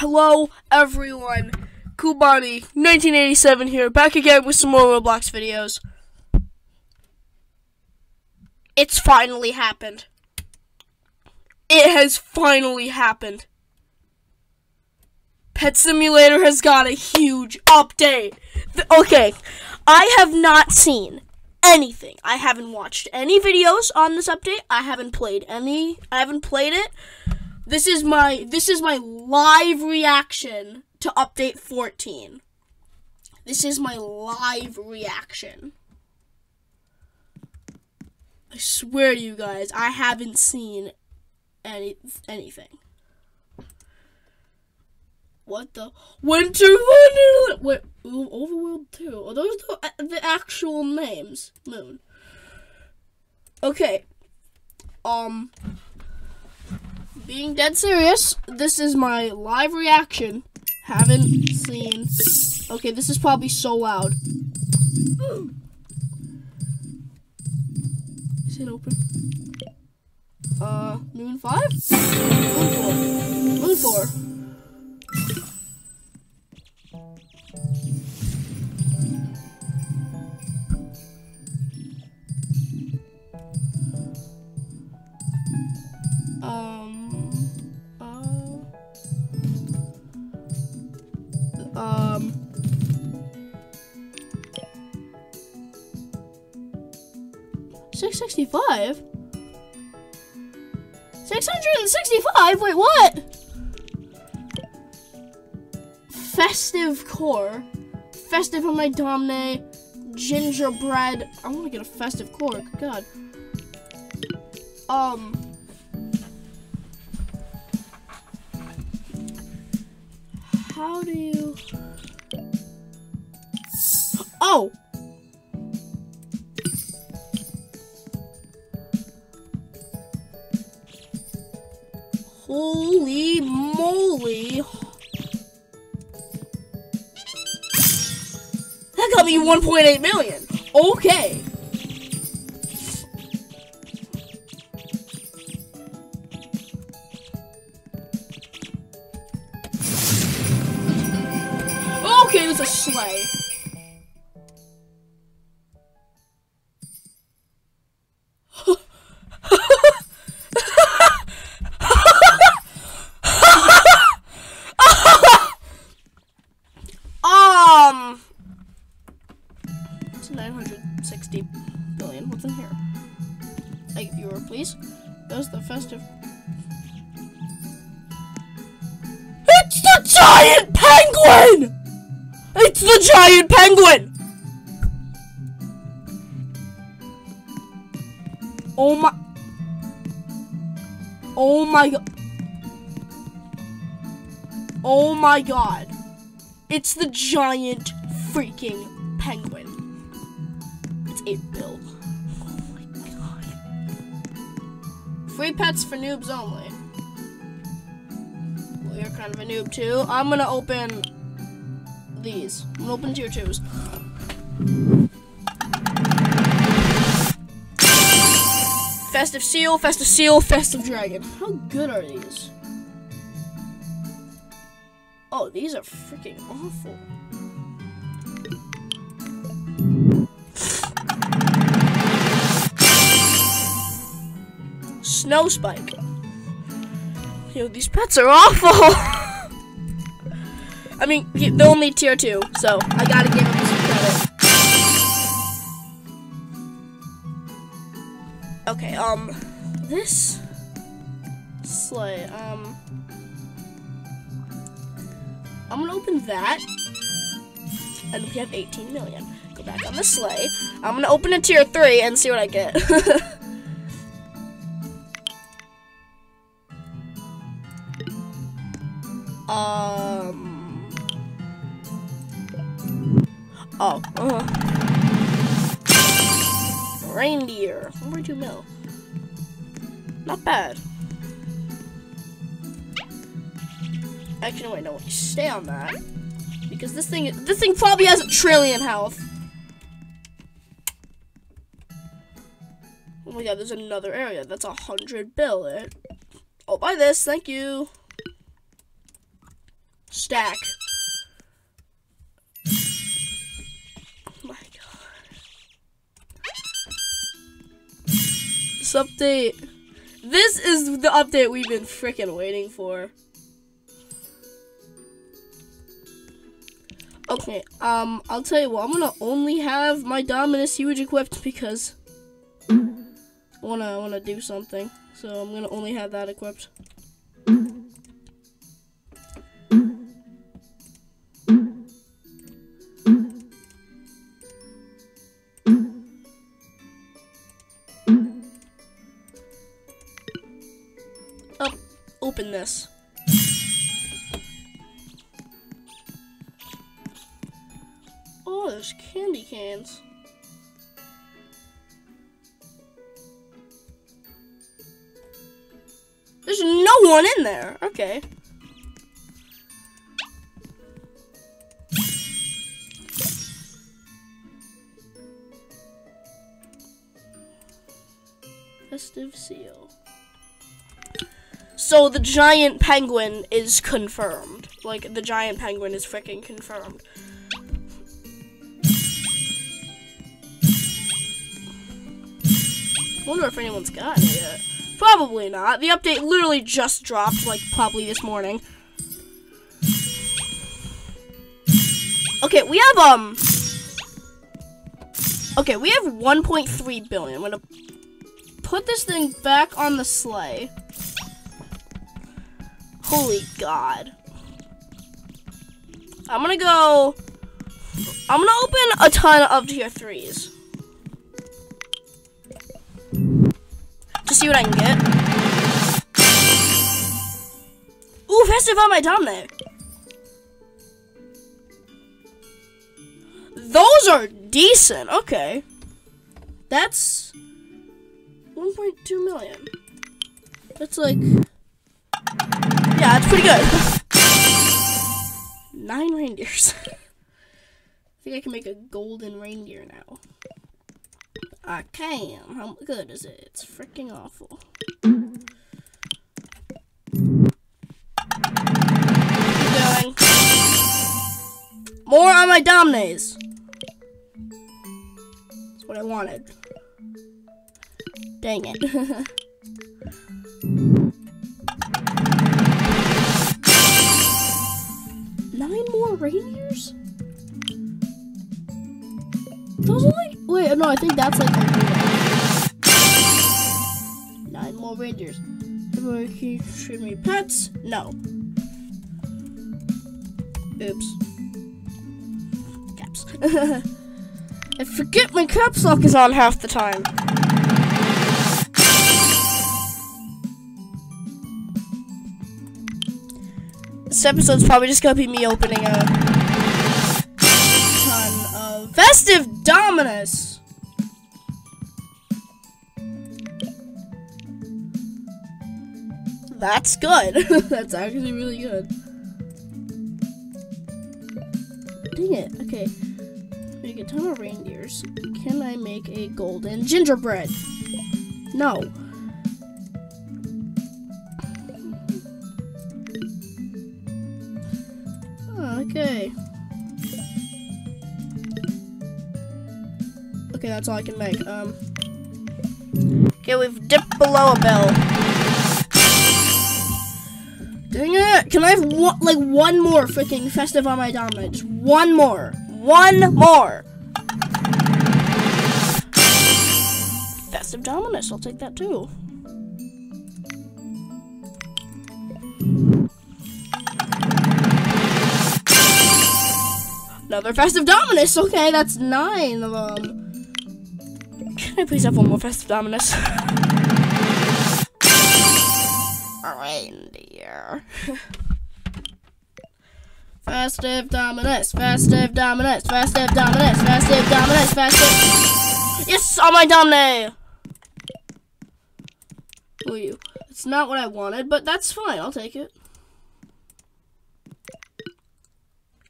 Hello, everyone. Cool Bonnie, 1987 here, back again with some more Roblox videos. It's finally happened. It has finally happened. Pet Simulator has got a huge update. Okay, I have not seen anything. I haven't watched any videos on this update. I haven't played any. I haven't played it. This is my this is my live reaction to update 14. This is my live reaction. I swear to you guys, I haven't seen any anything. What the Winter Wonderland? Wait, Overworld Two. Are those the, uh, the actual names? Moon. Okay. Um. Being dead serious, this is my live reaction. Haven't seen. Okay, this is probably so loud. Is it open? Uh, Moon 5? Moon 4. Moon 4. Um, six sixty five. Six hundred and sixty five. Wait, what? Festive core, festive on my domine, gingerbread. I want to get a festive core. God. Um. How do you? Oh. Holy moly. That got me 1.8 million. Okay. Okay, giant penguin! It's the giant penguin! Oh my. Oh my god. Oh my god. It's the giant freaking penguin. It's 8 bill. Oh my god. Free pets for noobs only. Kind of a noob too. I'm gonna open these. I'm gonna open tier twos. Festive seal, festive seal, festive dragon. How good are these? Oh, these are freaking awful. Snow spike. Yo, these pets are awful. I mean, they're only tier two, so I gotta give them some credit. Okay, um, this sleigh, um, I'm gonna open that, and we have 18 million. Go back on the sleigh. I'm gonna open a tier three and see what I get. um. Oh. Uh. Reindeer. 1.2 mil. Not bad. Actually, wait, no, stay on that. Because this thing, this thing probably has a trillion health. Oh my god, there's another area. That's a hundred bill. I'll buy this, thank you. stack. my god. This update. This is the update we've been freaking waiting for. Okay, um, I'll tell you what, I'm gonna only have my Dominus huge equipped because I wanna I wanna do something. So I'm gonna only have that equipped. Oh, open this. Oh, there's candy cans. One in there. Okay. Festive seal. So the giant penguin is confirmed. Like the giant penguin is freaking confirmed. Wonder if anyone's gotten it yet. Probably not. The update literally just dropped, like probably this morning. Okay, we have um. Okay, we have 1.3 billion. I'm gonna put this thing back on the sleigh. Holy God. I'm gonna go. I'm gonna open a ton of tier threes. To see what I can get. Ooh, festive on my dom there. Those are decent. Okay. That's 1.2 million. That's like. Yeah, that's pretty good. Nine reindeers. I think I can make a golden reindeer now. I can. How good is it? It's freaking awful. More on my domines. That's what I wanted. Dang it. Nine more reindeers? Those like wait, no, I think that's like nine more. Everyone can treat me pets? No. Oops. Caps. I forget my caps lock is on half the time. This episode's probably just gonna be me opening a ton of festive Dominus. That's good. That's actually really good. Dang it. Okay. Make a ton of reindeers. Can I make a golden gingerbread? No. Okay. Okay, that's all I can make. Um. Okay, we've dipped below a bell. Dang it! Can I have one, like one more freaking festive on my damage? One more. One more. Festive Dominus, I'll take that too. Another Festive Dominus. Okay, that's nine of them. Can I please have one more Festive Dominus? Reindeer. Festive Dominus, Festive Dominus, Festive Dominus, Festive Dominus, Festive. Yes, on my Domine! Who are you? It's not what I wanted, but that's fine. I'll take it.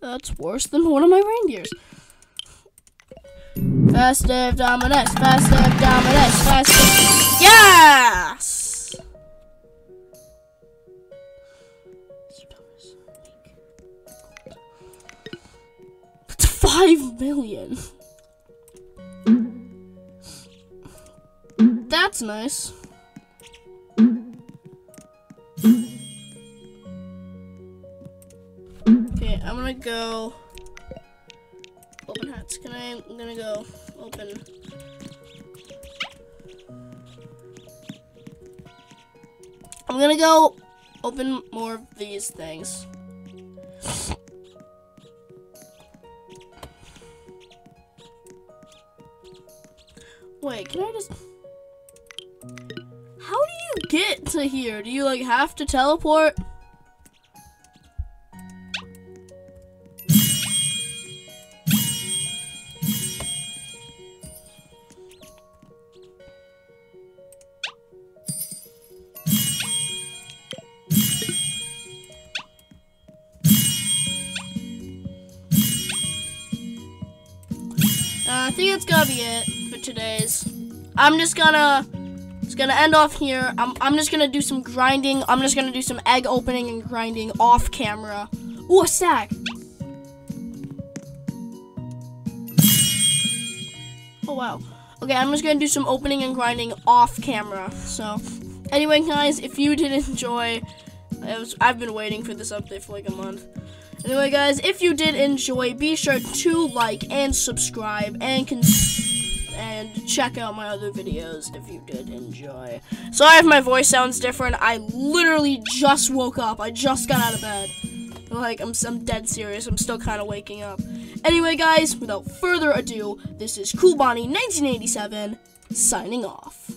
That's worse than one of my reindeers. Festive Dominus, Festive Dominus, Festive. Yes! Five million. That's nice. Okay, I'm gonna go open hats. Can I? I'm gonna go open. I'm gonna go open more of these things. Wait, can I just... How do you get to here? Do you, like, have to teleport? Uh, I think that's gonna be it for today's. I'm just gonna it's gonna end off here. I'm I'm just gonna do some grinding. I'm just gonna do some egg opening and grinding off camera. Ooh, a stack. Oh wow. Okay, I'm just gonna do some opening and grinding off camera. So, anyway, guys, if you did enjoy, I was, I've been waiting for this update for like a month. Anyway, guys, if you did enjoy, be sure to like and subscribe and and check out my other videos if you did enjoy. Sorry if my voice sounds different. I literally just woke up. I just got out of bed. Like, I'm, I'm dead serious. I'm still kind of waking up. Anyway, guys, without further ado, this is Cool Bonnie 1987 signing off.